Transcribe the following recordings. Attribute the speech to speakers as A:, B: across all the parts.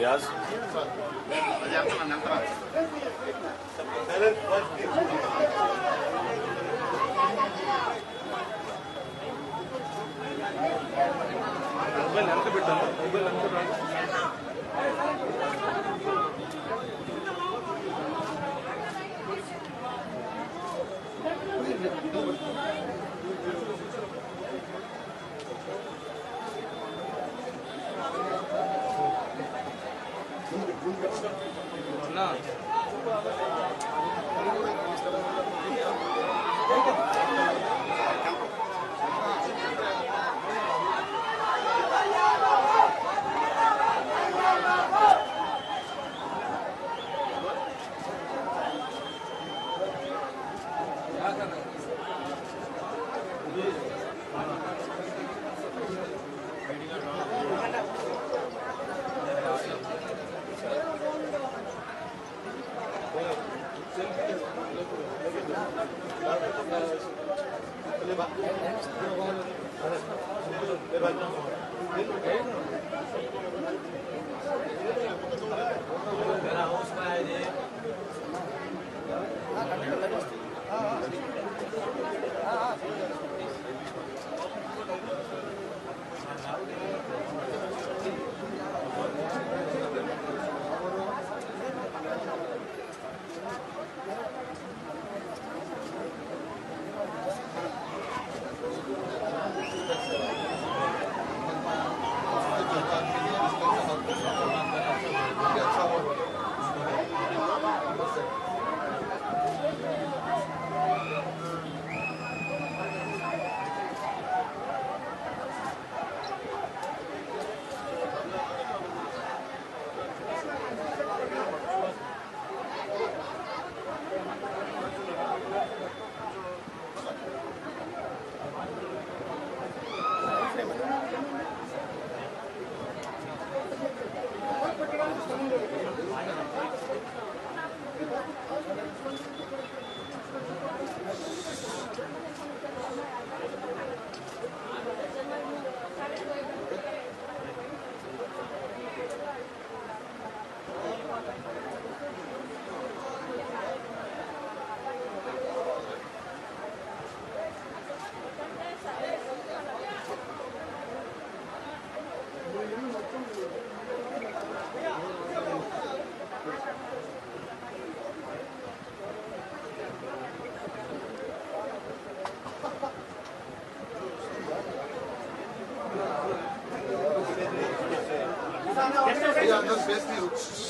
A: Yaz. 네, 맞 nos 5 minutos.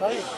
A: Right.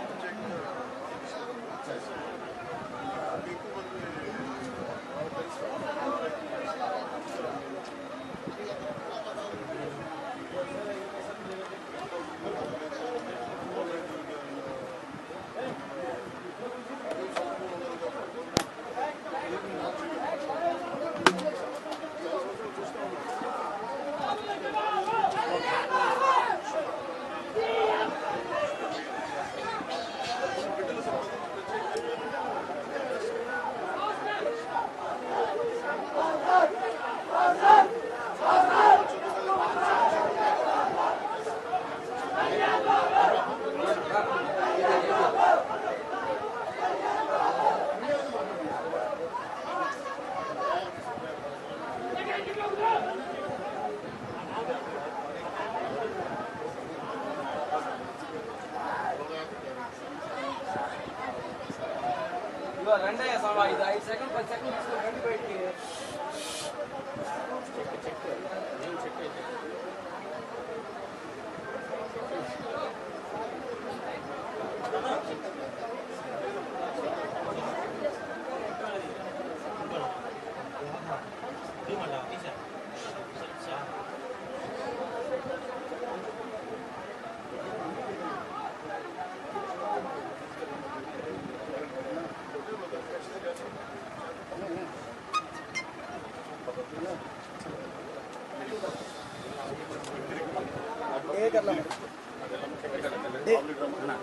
B: ఇదిగో రండి అయ్యా స్వామి ఐదు ఐదు సెకండ్ పది సెకండ్ తీసుకొని రండి బయటికి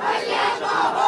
C: Aliás,